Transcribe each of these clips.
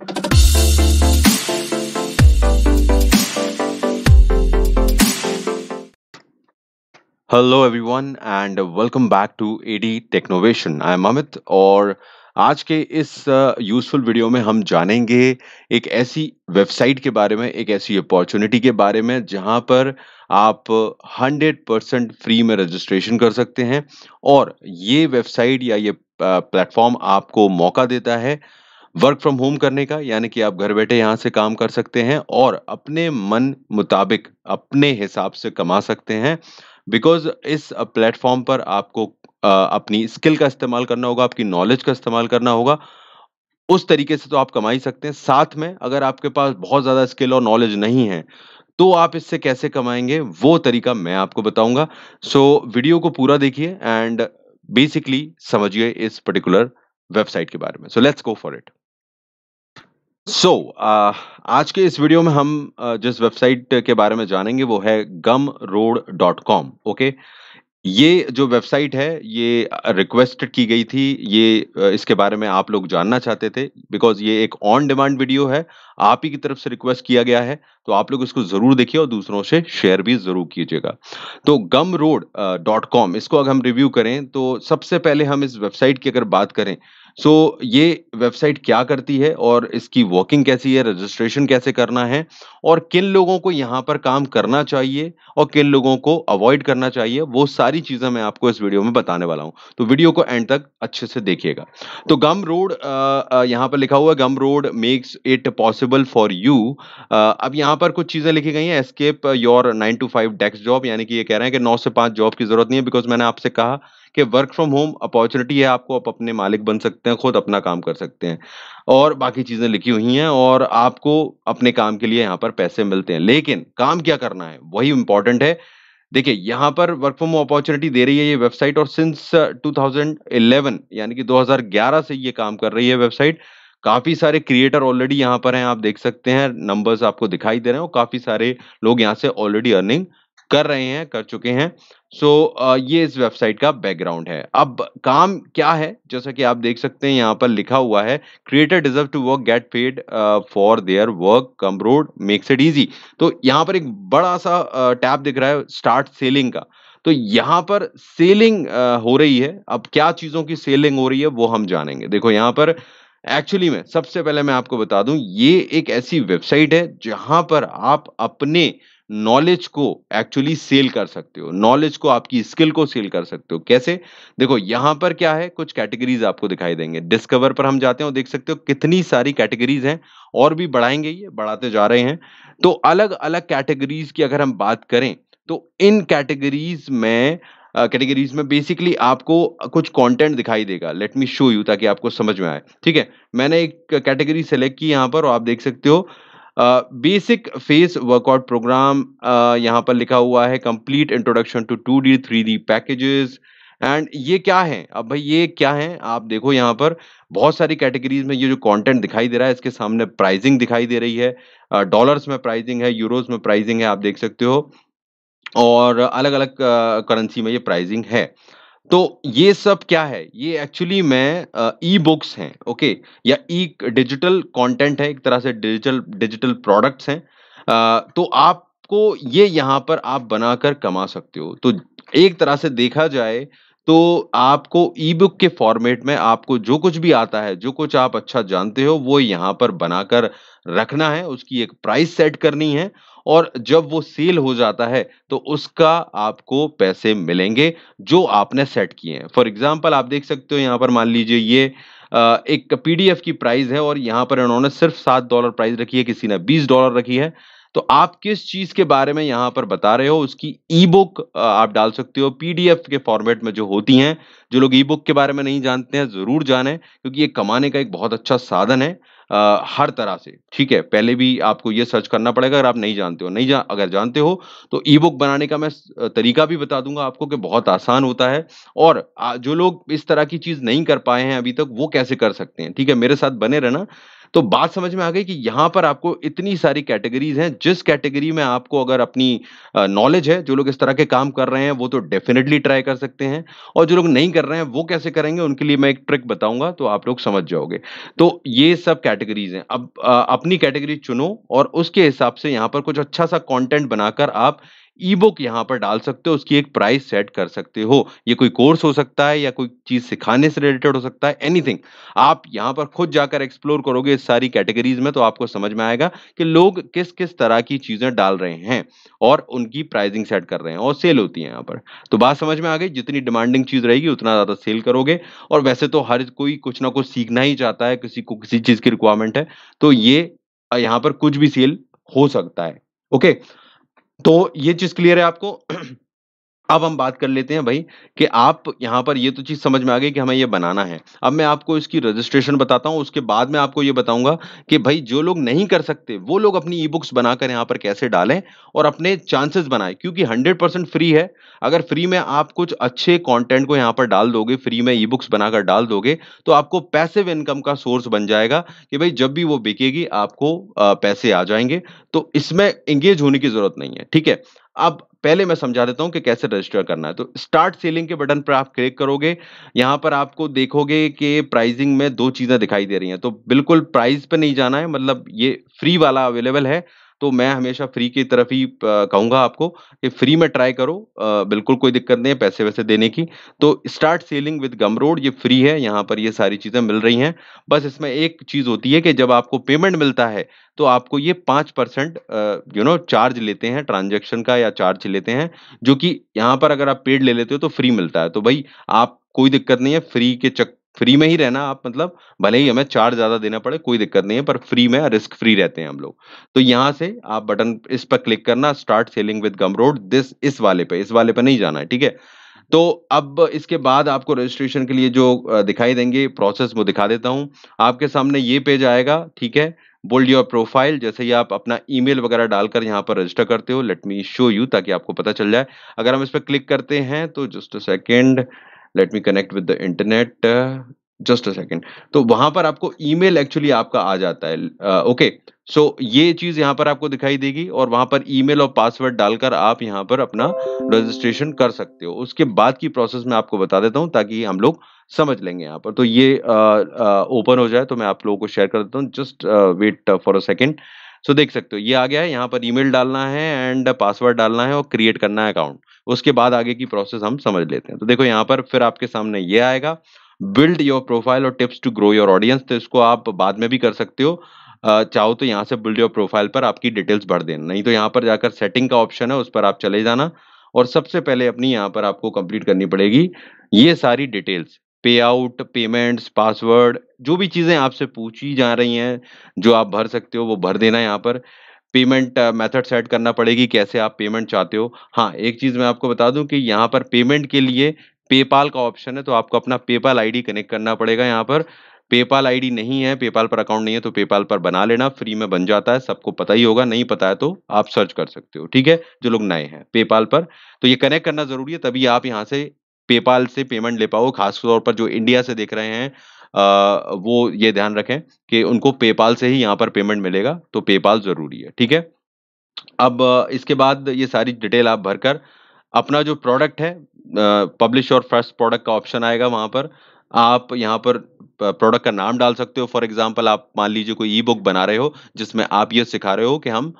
Hello everyone and welcome back to AD Technovation I am Amit और आज के इस यूजफुल वीडियो में हम जानेंगे एक ऐसी वेबसाइट के बारे में, एक ऐसी अपॉर्चुनिटी के बारे में, जहाँ पर आप 100 परसेंट फ्री में रजिस्ट्रेशन कर सकते हैं और ये वेबसाइट या ये प्लेटफॉर्म आपको मौका देता है वर्क फ्रॉम होम करने का यानी कि आप घर बैठे यहाँ से काम कर सकते हैं और अपने मन मुताबिक अपने हिसाब से कमा सकते हैं। बिकॉज़ इस प्लेटफॉर्म पर आपको अपनी स्किल का इस्तेमाल करना होगा आपकी नॉलेज का इस्तेमाल करना होगा। उस तरीके से तो आप कमा ही सकते हैं। साथ में अगर आपके पास बहुत ज़्यादा स्किल और नॉलेज नहीं है तो आप इससे कैसे कमाएँगे? वो तरीका मैं आपको बताऊँगा। सो so, वीडियो को पूरा देखिए एंड बेसिकली समझिए इस पर्टिकुलर वेबसाइट के बारे में। So let's go for it so so, आज के इस वीडियो में हम uh, जिस वेबसाइट के बारे में जानेंगे वो है Gumroad dot com okay ये जो वेबसाइट है ये रिक्वेस्टेड की गई थी ये इसके बारे में आप लोग जानना चाहते थे बिकॉज़ ये एक ऑन डिमांड वीडियो है आप ही की तरफ़ से रिक्वेस्ट किया गया है तो आप लोग इसको ज़रूर देखिए और दूसरों से शेयर भी ज़रूर कीजिएगा। तो गम रोड डॉट कॉम इसको अगर हम रिव्यू करें तो सबसे पहले हम इस वेबसाइट की अगर बात करें सो ये वेबसाइट क्या करती है और इसकी वर्किंग कैसी है रजिस्ट्रेशन कैसे करना है, और किन लोगों को यहाँ पर काम करना चाहिए और किन लोगों को अवॉइड करना चाहिए, वो सारी चीज़ें मैं आपको इस वीडियो में बताने वाला हूँ। तो वीडियो को एंड तक अच्छे से देखिएगा। तो गम रोड यहाँ पर लिखा हुआ है Gumroad makes it possible for you अब यहाँ पर कुछ चीज़ें लिखी गई हैं। Escape your nine to five desk job यानी कि ये कह रहे हैं कि नौ से पाँच जॉब की ज़रूरत नहीं है बिकॉज़ मैंने आपसे कहा कि वर्क फ्रॉम होम अपॉर्चुनिटी है, आपको आप अपने मालिक बन सकते हैं, खुद अपना काम कर सकते हैं। और बाकी चीज़ें लिखी हुई हैं और आपको अपने काम के लिए यहाँ पर पैसे मिलते हैं। लेकिन काम क्या करना है? वही इंपॉर्टेंट है। देखिए, यहाँ पर वर्क फ्रॉम होम अपॉर्चुनिटी दे रही है ये वेबसाइट और सिंस 2011 यानी कि 2011 से ये काम कर रही है वेबसाइट काफ़ी सारे क्रिएटर ऑलरेडी यहाँ पर हैं आप देख सकते हैं नंबर्स आपको दिखाई दे रहे हैं और काफ़ी सारे लोग यहाँ से ऑलरेडी अर्निंग कर रहे हैं कर चुके हैं। सो so, ये इस वेबसाइट का बैकग्राउंड है। अब काम क्या है? जैसा कि आप देख सकते हैं यहाँ पर लिखा हुआ है creator deserve to work get paid for their work Gumroad makes it easy तो यहाँ पर एक बड़ा सा टैब दिख रहा है स्टार्ट सेलिंग का। तो यहाँ पर सेलिंग हो रही है। अब क्या चीज़ों की सेलिंग हो रही है वो हम जानेंगे। देखो यहाँ पर एक्चुअली में सबसे पहले मैं आपको बता दूँ, ये एक ऐसी वेबसाइट है जहाँ पर आप अपने नॉलेज को एक्चुअली सेल कर सकते हो। नॉलेज को, आपकी स्किल को सेल कर सकते हो। कैसे? देखो, यहाँ पर क्या है? कुछ कैटेगरीज आपको दिखाई देंगे। डिस्कवर पर हम जाते हो देख सकते हो कितनी सारी कैटेगरीज हैं और भी बढ़ाएँगे ये, बढ़ाते जा रहे हैं। तो अलग अलग कैटेगरीज की अगर हम बात करें तो इन कैटेगरीज में कैटेगरीज में बेसिकली आपको कुछ कंटेंट दिखाई देगा। लेट मी शो यू ताकि आपको समझ में आए। ठीक है? मैंने एक कैटेगरी सेलेक्ट की यहाँ पर, और आप देख सकते हो। बेसिक फेस वर्कआउट प्रोग्राम यहाँ पर लिखा हुआ है complete introduction to two D three D packages and ये क्या है? अब भाई ये क्या है? आप देखो यहाँ पर, बहुत सारी कैटेगरीज में ये जो कंटेंट दिखाई दे रहा है, इसके सामने प्राइजिंग दिखाई दे रही है। डॉलर्स में प्राइजिंग है यूरोज में प्राइजिंग है, आप देख सकते हो। और अलग-अलग करेंसी में ये प्राइजिंग है। तो ये सब क्या है? ये एक्चुअली में ई-बुक्स हैं, ओके? या ई डिजिटल कंटेंट है, एक तरह से डिजिटल डिजिटल प्रोडक्ट्स हैं। तो आपको ये यहाँ पर आप बनाकर कमा सकते हो। तो एक तरह से देखा जाए तो आपको ई-बुक के फॉर्मेट में आपको जो कुछ भी आता है, जो कुछ आप अच्छा जानते हो, वो यहाँ पर बनाकर रखना है, उसकी एक प्राइस सेट करनी है और जब वो सेल हो जाता है, तो उसका आपको पैसे मिलेंगे, जो आपने सेट किए हैं। फॉर एग्ज़ाम्पल आप देख सकते हो यहाँ पर मान लीजिए ये एक पीडीएफ की प्राइस है और यहाँ पर इन्होंने सिर्फ़ सात डॉलर प्राइस रखी है, किसी ने $20 रखी है। तो आप किस चीज़ के बारे में यहाँ पर बता रहे हो, उसकी ई-बुक आप डाल सकते हो, पीडीएफ के फॉर्मेट में जो होती हैं। जो लोग ई-बुक के बारे में नहीं जानते हैं, ज़रूर जाने क्योंकि ये कमाने का एक बहुत अच्छा साधन है अ, हर तरह से, ठीक है? पहले भी आपको ये सर्च करना पड़ेगा अगर आप नहीं जानते हो। नहीं जा अगर जानते हो, तो ई-बुक बनाने का मैं तरीका भी बता दूँगा आपको कि बहुत आसान होता है और जो लोग इस तरह की चीज़ नहीं कर पाए हैं अभी तक, वो कैसे कर सकते हैं, ठीक है? मेरे साथ बने रहना। तो बात समझ में आ गई कि यहाँ पर आपको इतनी सारी कैटेगरीज़ हैं, जिस कैटेगरी में आपको अगर अपनी नॉलेज है, जो लोग इस तरह के काम कर रहे हैं, वो तो डेफिनेटली ट्राई कर सकते हैं और जो लोग नहीं कर रहे हैं, वो कैसे करेंगे, उनके लिए मैं एक ट्रिक बताऊँगा तो आप लोग समझ जाओगे। तो ये सब कैटेगरीज़ हैं। अब अपनी कैटेगरी चुनो और उसके हिसाब से यहाँ पर कुछ अच्छा-सा कॉन्टेंट बनाकर आप ई-बुक यहाँ पर डाल सकते हो, उसकी एक प्राइस सेट कर सकते हो। ये कोई कोर्स हो सकता है या कोई चीज़ सिखाने से रिलेटेड हो सकता है, एनीथिंग। आप यहाँ पर खुद जाकर एक्सप्लोर करोगे इस सारी कैटेगरीज़ में तो आपको समझ में आएगा कि लोग किस-किस तरह की चीज़ें डाल रहे हैं और उनकी प्राइसिंग सेट कर रहे हैं और सेल होती है यहाँ पर। तो बात समझ में आ गई, जितनी डिमांडिंग चीज़ रहेगी उतना ज़्यादा सेल करोगे और वैसे तो हर कोई कुछ ना कुछ सीखना ही चाहता है, किसी को किसी चीज़ की रिक्वायरमेंट है, तो ये यहाँ पर कुछ भी सेल हो सकता है। ओके? तो ये चीज़ क्लियर है आपको? अब हम बात कर लेते हैं भाई कि आप यहाँ पर ये तो चीज़ समझ में आ गई कि हमें ये बनाना है। अब मैं आपको इसकी रजिस्ट्रेशन बताता हूँ, उसके बाद मैं आपको ये बताऊँगा कि भई जो लोग नहीं कर सकते, वो लोग अपनी ई-बुक्स बनाकर यहाँ पर कैसे डालें और अपने चांसेस बनाएँ क्योंकि 100% फ्री है। अगर फ्री में आप कुछ अच्छे कॉन्टेंट को यहाँ पर डाल दोगे, फ्री में ई-बुक्स बनाकर डाल दोगे, तो आपको पैसिव इनकम का सोर्स बन जाएगा कि भाई जब भी वो बिकेगी आपको पैसे आ जाएँगे तो इसमें एंगेज होने की ज़रूरत नहीं है, ठीक है? अब पहले मैं समझा देता हूँ कि कैसे रजिस्टर करना है। तो स्टार्ट सेलिंग के बटन पर आप क्लिक करोगे, यहाँ पर आपको देखोगे कि प्राइसिंग में दो चीज़ें दिखाई दे रही हैं, तो बिल्कुल प्राइस पे नहीं जाना है मतलब ये फ्री वाला अवेलेबल है, तो मैं हमेशा फ्री की तरफ़ ही कहूँगा आपको कि फ्री में ट्राई करो बिल्कुल कोई दिक्कत नहीं है पैसे-वैसे देने की। तो स्टार्ट सेलिंग विद गमरोड ये फ्री है, यहाँ पर ये सारी चीज़ें मिल रही हैं। बस इसमें एक चीज़ होती है कि जब आपको पेमेंट मिलता है, तो आपको ये 5% यू नो चार्ज लेते हैं ट्रांजेक्शन का या चार्ज लेते हैं, जो कि यहाँ पर अगर आप पेड ले लेते हो तो फ्री मिलता है। तो भाई आप कोई दिक्कत नहीं है फ्री के चक फ्री में ही रहना आप मतलब भले ही हमें चार्ज ज़्यादा देना पड़े, कोई दिक्कत नहीं है, पर फ्री में रिस्क फ्री रहते हैं हम लोग। तो यहाँ से आप बटन इस पर क्लिक करना start selling with Gumroad this इस वाले पे, इस वाले पे नहीं जाना है, ठीक है? तो अब इसके बाद आपको रजिस्ट्रेशन के लिए जो दिखाई देंगे प्रोसेस वो दिखा देता हूँ। आपके सामने ये पेज आएगा, ठीक है? बोल्ड योर प्रोफ़ाइल जैसे ही आप अपना ईमेल वगैरह डालकर यहाँ पर रजिस्टर करते हो, लेट मी शो यू ताकि आपको पता चल जाए। अगर हम इस पर क्लिक करते हैं तो just second let me connect with the internet just a second तो वहाँ पर आपको ईमेल एक्चुअली आपका आ जाता है ओके सो okay. so, ये चीज़ यहाँ पर आपको दिखाई देगी और वहाँ पर ईमेल और पासवर्ड डालकर आप यहाँ पर अपना रजिस्ट्रेशन कर सकते हो। उसके बाद की प्रोसेस मैं आपको बता देता हूँ ताकि हम लोग समझ लेंगे यहाँ पर। तो ये अ अ, ओपन हो जाए तो मैं आप लोगों को शेयर कर देता हूँ just wait for a second so देख सकते हो ये आ गया है, यहाँ पर ईमेल डालना है एंड पासवर्ड डालना है और क्रिएट करना है अकाउंट। उसके बाद आगे की प्रोसेस हम समझ लेते हैं। तो देखो यहाँ पर फिर आपके सामने ये आएगा, बिल्ड योर प्रोफ़ाइल और tips to grow your audience तो इसको आप बाद में भी कर सकते हो। चाहो तो यहाँ से बिल्ड योर प्रोफ़ाइल पर आपकी डिटेल्स भर देना, नहीं तो यहाँ पर जाकर सेटिंग का ऑप्शन है उस पर आप चले जाना और सबसे पहले अपनी यहाँ पर आपको कंप्लीट करनी पड़ेगी ये सारी डिटेल्स, पे आउट, पेमेंट्स, पासवर्ड जो भी चीज़ें आपसे पूछी जा रही हैं, जो आप भर सकते हो वो भर देना यहाँ पर। पेमेंट मेथड सेट करना पड़ेगी, कैसे आप पेमेंट चाहते हो। हाँ, एक चीज़ मैं आपको बता दूँ कि यहाँ पर पेमेंट के लिए पेपाल का ऑप्शन है, तो आपको अपना पेपाल आईडी कनेक्ट करना पड़ेगा यहाँ पर। पेपाल आईडी नहीं है, पेपाल पर अकाउंट नहीं है, तो पेपाल पर बना लेना, फ्री में बन जाता है, सबको पता ही होगा, नहीं पता है तो आप सर्च कर सकते हो, ठीक है? जो लोग नए हैं, पेपाल पर। तो ये कनेक्ट करना ज़रूरी है, तभी आप यहाँ से पेपाल से पेमेंट ले पाओ खासतौर पर जो इंडिया से देख रहे हैं आ, वो ये ध्यान रखें कि उनको पेपाल से ही यहाँ पर पेमेंट मिलेगा, तो पेपाल ज़रूरी है, ठीक है? अब इसके बाद ये सारी डिटेल आप भरकर अपना जो प्रोडक्ट है पब्लिश और फ़र्स्ट प्रोडक्ट का ऑप्शन आएगा वहाँ पर। आप यहाँ पर प्रोडक्ट का नाम डाल सकते हो फॉर एग्ज़ाम्पल आप मान लीजिए कोई ई-बुक बना रहे हो, जिसमें आप ये सिखा रहे हो कि हम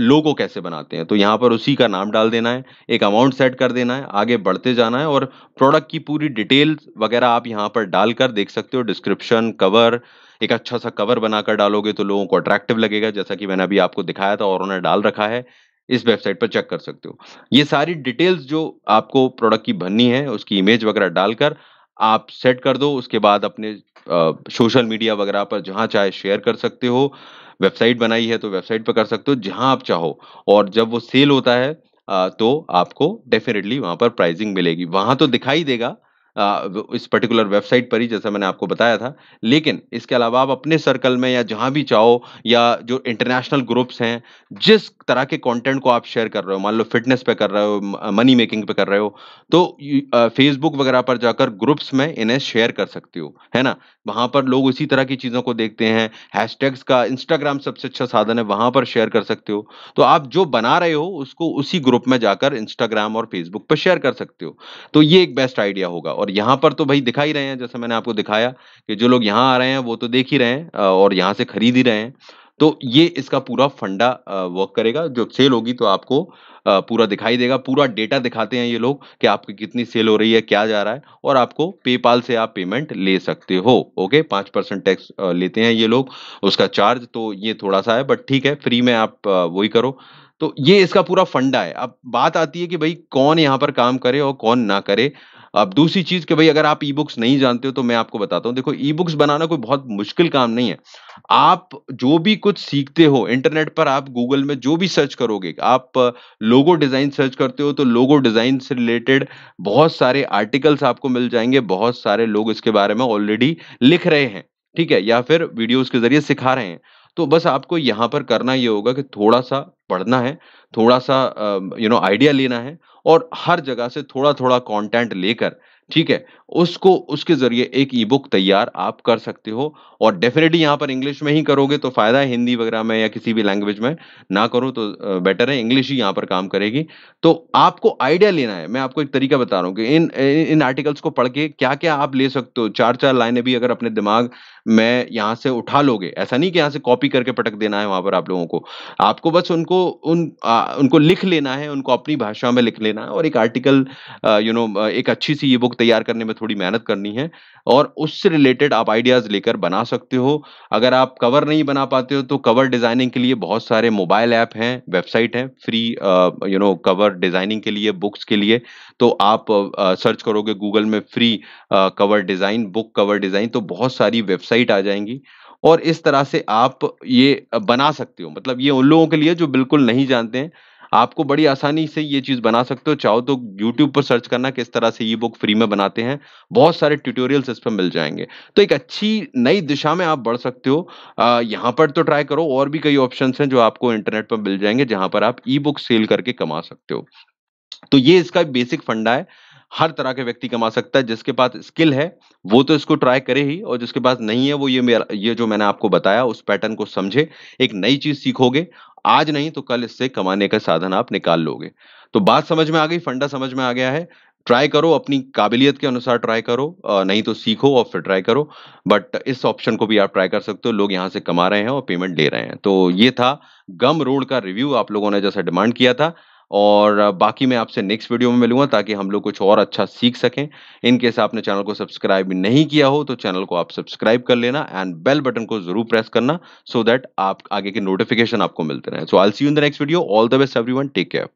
लोगो कैसे बनाते हैं, तो यहाँ पर उसी का नाम डाल देना है, एक अमाउंट सेट कर देना है, आगे बढ़ते जाना है और प्रोडक्ट की पूरी डिटेल्स वगैरह आप यहाँ पर डालकर देख सकते हो डिस्क्रिप्शन, कवर एक अच्छा-सा कवर बनाकर डालोगे तो लोगों को अट्रैक्टिव लगेगा, जैसा कि मैंने अभी आपको दिखाया था और उन्होंने डाल रखा है। इस वेबसाइट पर चेक कर सकते हो। ये सारी डिटेल्स जो आपको प्रोडक्ट की भरनी है, उसकी इमेज वगैरह डालकर आप सेट कर दो, उसके बाद अपने सोशल मीडिया वगैरह पर जहाँ चाहे शेयर कर सकते हो। वेबसाइट बनाई है, तो वेबसाइट पर कर सकते हो, जहाँ आप चाहो और जब वो सेल होता है आ, तो आपको डेफिनेटली वहाँ पर प्राइज़िंग मिलेगी। वहाँ तो दिखाई देगा इस पर्टिकुलर वेबसाइट पर ही जैसा मैंने आपको बताया था। लेकिन इसके अलावा आप अपने सर्कल में या जहाँ भी चाहो या जो इंटरनेशनल ग्रुप्स हैं, जिस तरह के कंटेंट को आप शेयर कर रहे हो, मान लो फ़िटनेस पे कर रहे हो, मनी मेकिंग पे कर रहे हो, तो फ़ेसबुक वगैरह पर जाकर ग्रुप्स में इन्हें शेयर कर सकते हो, है ना? वहाँ पर लोग उसी तरह की चीज़ों को देखते हैं, हैशटैग्स का इंस्टाग्राम सबसे अच्छा साधन है, वहाँ पर शेयर कर सकते हो। तो आप जो बना रहे हो, उसको उसी ग्रुप में जाकर इंस्टाग्राम और फ़ेसबुक पर शेयर कर सकते हो। तो ये एक बेस्ट आइडिया होगा और यहाँ पर तो भाई दिखा ही रहे हैं, जैसे मैंने आपको दिखाया कि जो लोग यहाँ आ रहे हैं, वो तो देख ही रहे हैं और यहाँ से खरीद ही रहे हैं। तो ये इसका पूरा फंडा वर्क करेगा, जो सेल होगी तो आपको पूरा दिखाई देगा, पूरा डेटा दिखाते हैं ये लोग कि आपकी कितनी सेल हो रही है, क्या जा रहा है और आपको पेपाल से आप पेमेंट ले सकते हो, ओके? 5% टैक्स लेते हैं ये लोग, उसका चार्ज तो ये थोड़ा-सा है बट ठीक है, फ्री में आप वही करो। तो ये इसका पूरा फंडा है। अब बात आती है कि भाई कौन यहाँ पर काम करे और कौन ना करे। अब दूसरी चीज़ कि भाई अगर आप ई-बुक्स नहीं जानते हो तो मैं आपको बताता हूँ, देखो ई-बुक्स बनाना कोई बहुत मुश्किल काम नहीं है। आप जो भी कुछ सीखते हो, इंटरनेट पर आप गूगल में जो भी सर्च करोगे, आप लोगो डिज़ाइन सर्च करते हो तो लोगो डिज़ाइन से रिलेटेड बहुत सारे आर्टिकल्स आपको मिल जाएँगे बहुत सारे लोग इसके बारे में ऑलरेडी लिख रहे हैं, ठीक है? या फिर वीडियोज़ के ज़रिए सिखा रहे हैं। तो बस आपको यहाँ पर करना ये होगा कि थोड़ा-सा पढ़ना है, थोड़ा-सा यू नो आइडिया लेना है और हर जगह से थोड़ा-थोड़ा कंटेंट लेकर, ठीक है? उसको उसके ज़रिए एक ई-बुक तैयार आप कर सकते हो और डेफिनेटली यहाँ पर इंग्लिश में ही करोगे तो फ़ायदा है, हिंदी वगैरह में या किसी भी लैंग्वेज में ना करो तो बेटर है, इंग्लिश ही यहाँ पर काम करेगी। तो आपको आइडिया लेना है, मैं आपको एक तरीका बता रहा हूँ कि इन इन आर्टिकल्स को पढ़ के क्या-क्या आप ले सकते हो, 4-4 लाइनें भी अगर अपने दिमाग में यहाँ से उठा लोगे, ऐसा नहीं कि यहाँ से कॉपी करके पटक देना है वहाँ पर आप लोगों को। आपको बस उनको उन अ, उनको लिख लेना है, उनको अपनी भाषा में लिख लेना है और एक आर्टिकल यू नो एक अच्छी-सी ये बुक तैयार करने में थोड़ी मेहनत करनी है और उससे रिलेटेड आप आइडियाज़ लेकर बना सकते हो। अगर आप कवर नहीं बना पाते हो तो कवर डिज़ाइनिंग के लिए बहुत सारे मोबाइल ऐप हैं, वेबसाइट हैं free you know cover designing के लिए, बुक्स के लिए। तो आप सर्च करोगे गूगल में free cover design, book cover design तो बहुत सारी वेबसाइट आ जाएँगी और इस तरह से आप ये बना सकते हो। मतलब ये उन लोगों के लिए जो बिल्कुल नहीं जानते हैं, आपको बड़ी आसानी से ये चीज़ बना सकते हो। चाहो तो यूट्यूब पर सर्च करना किस तरह से ई-बुक फ्री में बनाते हैं, बहुत सारे ट्यूटोरियल्स इस पर मिल जाएँगे तो एक अच्छी नई दिशा में आप बढ़ सकते हो। अ, यहाँ पर तो ट्राई करो और भी कई ऑप्शंस हैं जो आपको इंटरनेट पर मिल जाएँगे जहाँ पर आप ई-बुक सेल करके कमा सकते हो। तो ये इसका बेसिक फंडा है। हर तरह के व्यक्ति कमा सकता है, जिसके पास स्किल है, वो तो इसको ट्राई करे ही और जिसके पास नहीं है, वो ये मेरा ये जो मैंने आपको बताया उस पैटर्न को समझे, एक नई चीज़ सीखोगे, आज नहीं तो कल इससे कमाने का साधन आप निकाल लोगे। तो बात समझ में आ गई, फंडा समझ में आ गया है, ट्राई करो अपनी काबिलियत के अनुसार ट्राई करो नहीं तो सीखो और फिर ट्राई करो। बट इस ऑप्शन को भी आप ट्राई कर सकते हो, लोग यहाँ से कमा रहे हैं और पेमेंट ले रहे हैं। तो ये था गम रोड का रिव्यू आप लोगों ने जैसा डिमांड किया था और बाकी मैं आपसे नेक्स्ट वीडियो में मिलूँगा ताकि हम लोग कुछ और अच्छा सीख सकें। इन केस आपने चैनल को सब्सक्राइब नहीं किया हो तो चैनल को आप सब्सक्राइब कर लेना एंड बेल बटन को ज़रूर प्रेस करना सो so दैट आप आगे के नोटिफ़िकेशन आपको मिलते रहे so I see you in the next video. All the best everyone, take care.